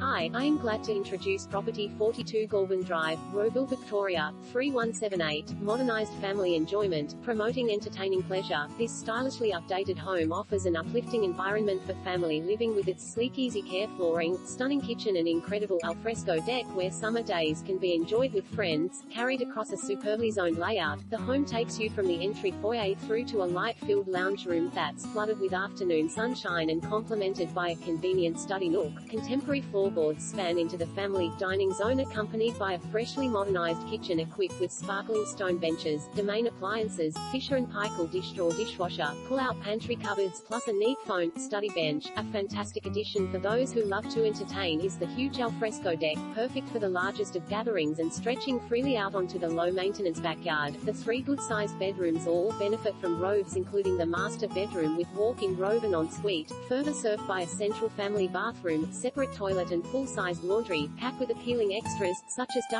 Hi, I am glad to introduce property 42 Goulburn Drive, Rowville, Victoria, 3178, modernized family enjoyment, promoting entertaining pleasure. This stylishly updated home offers an uplifting environment for family living with its sleek easy care flooring, stunning kitchen and incredible alfresco deck where summer days can be enjoyed with friends. Carried across a superbly zoned layout, the home takes you from the entry foyer through to a light-filled lounge room that's flooded with afternoon sunshine and complemented by a convenient study nook. Contemporary floorboards span into the family dining zone accompanied by a freshly modernized kitchen equipped with sparkling stone benches, domain appliances, Fisher & Paykel dish drawer dishwasher, pull-out pantry cupboards plus a neat phone study bench. A fantastic addition for those who love to entertain is the huge alfresco deck, perfect for the largest of gatherings and stretching freely out onto the low-maintenance backyard. The three good-sized bedrooms all benefit from robes including the master bedroom with walk-in robe and ensuite, further served by a central family bathroom, separate toilet and full-size laundry, packed with appealing extras, such as duct